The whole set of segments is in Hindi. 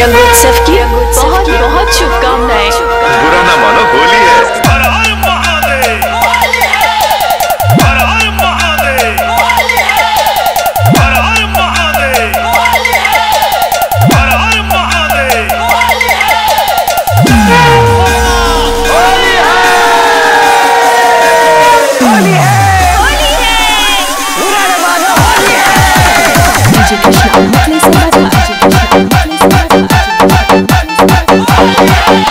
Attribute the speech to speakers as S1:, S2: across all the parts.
S1: रंगोत्सव की बहुत बहुत शुभकामनाएँ Hey!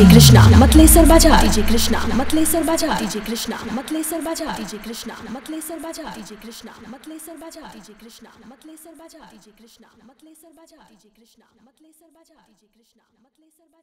S1: डीजे कृष्णा, मतलेसर बाजा डीजे कृष्णा, मतलेसर बाजा डीजे कृष्णा, मतलेसर बाजा डीजे कृष्णा, मतलेसर बाजा डीजे कृष्णा, मतलेसर बाजा डीजे कृष्णा, मतलेसर बाजा डीजे कृष्णा, मतलेसर बाजा डीजे कृष्णा, मतलेसर बाजा डीजे कृष्णा, मतलेसर बाज़ार।